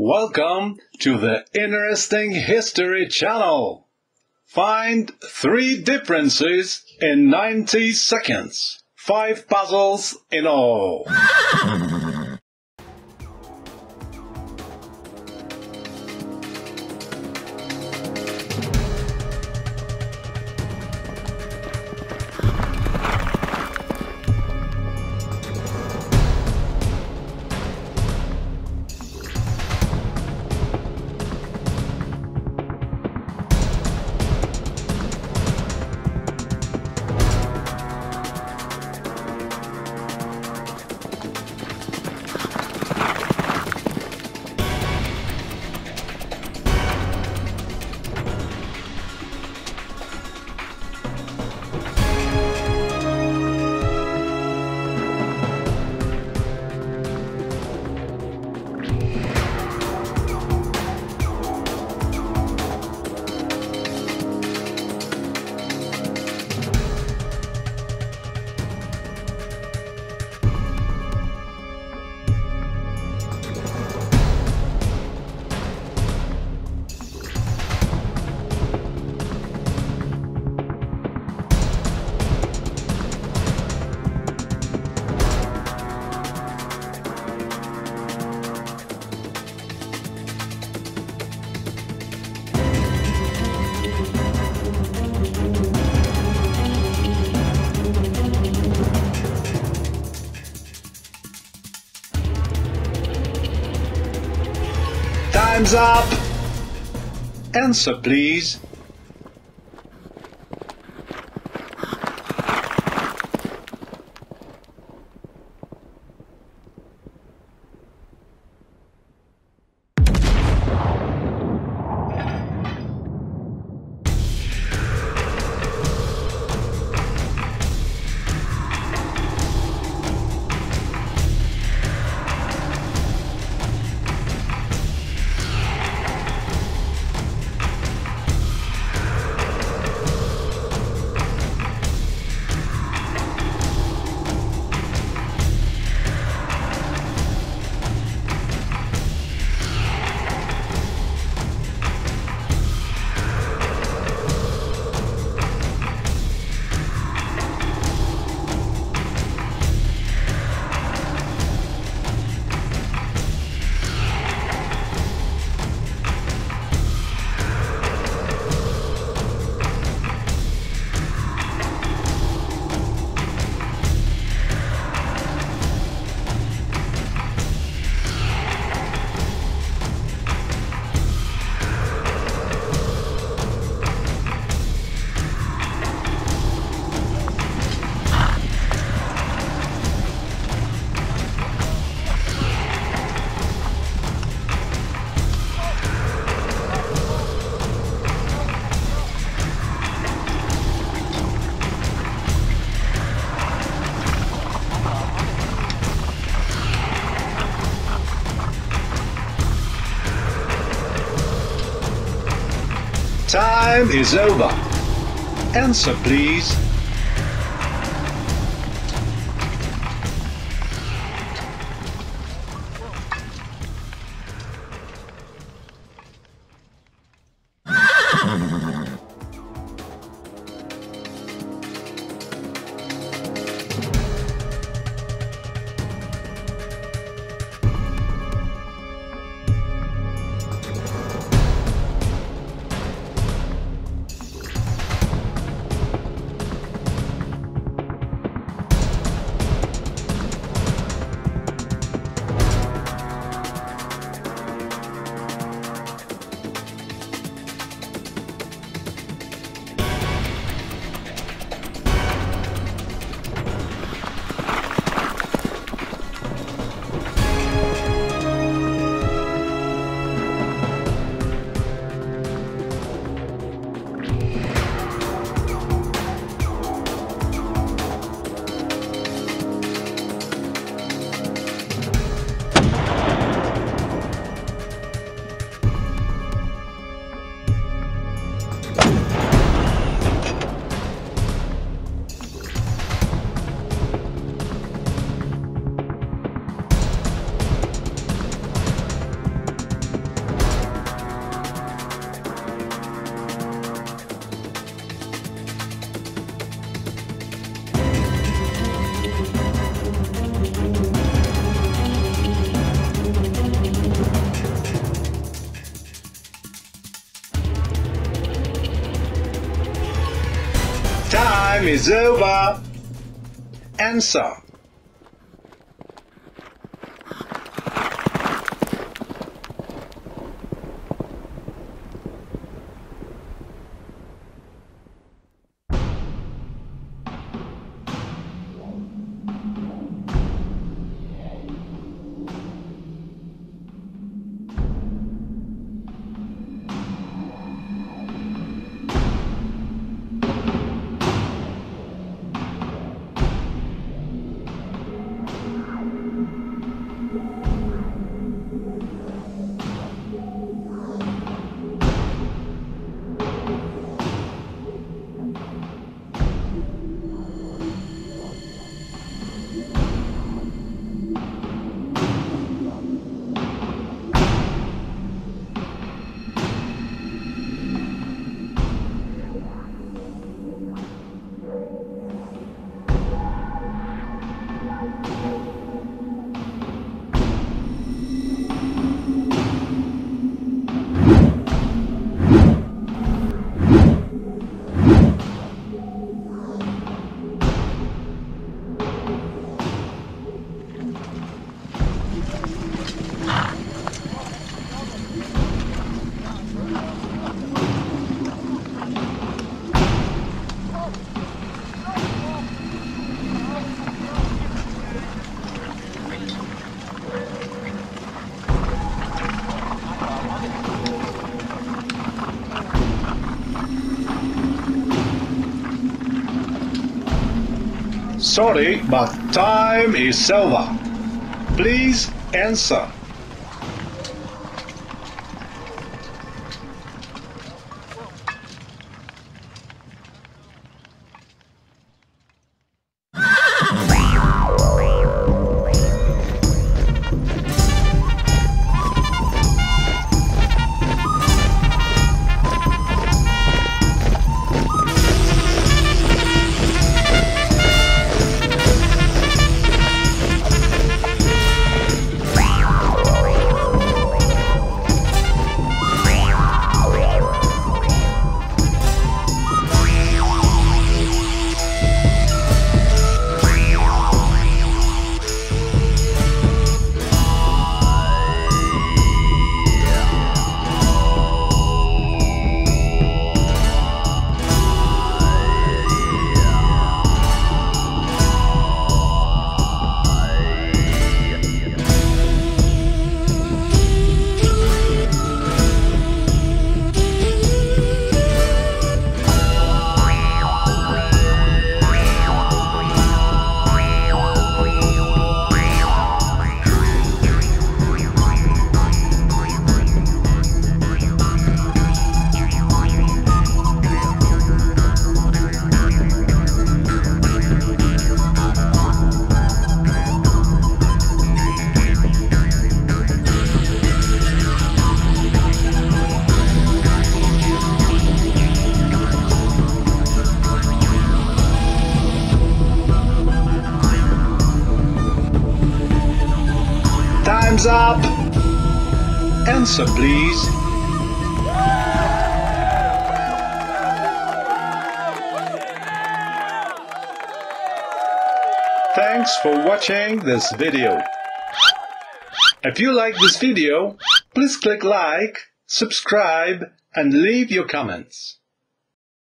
Welcome to the Interesting History channel. Find three differences in 90 seconds. Five puzzles in all. Time's up! Answer, please. Time is over. Answer, please. Is over. Answer. Sorry, but time is over. Please answer. Time's up. Answer, please. Thanks for watching this video. If you like this video, please click like, subscribe and leave your comments.